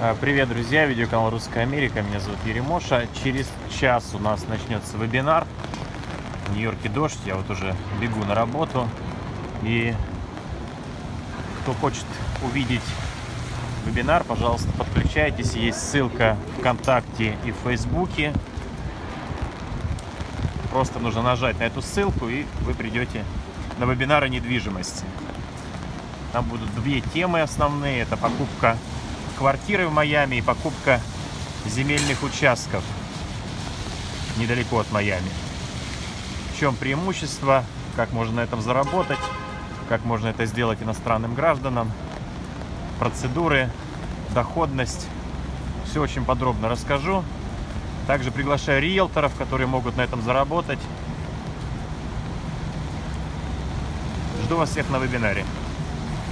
А, Привет, друзья! Видеоканал Русская Америка. Меня зовут Еремоша. Через час у нас начнется вебинар. В Нью-Йорке дождь. Я вот уже бегу на работу. И кто хочет увидеть вебинар, пожалуйста, подключайтесь. Есть ссылка ВКонтакте и в Фейсбуке. Просто нужно нажать на эту ссылку, и вы придете на вебинар о недвижимости. Там будут две темы основные. Это покупка квартиры в Майами и покупка земельных участков недалеко от Майами. В чем преимущество, как можно на этом заработать, как можно это сделать иностранным гражданам, процедуры, доходность. Все очень подробно расскажу. Также приглашаю риэлторов, которые могут на этом заработать. Жду вас всех на вебинаре.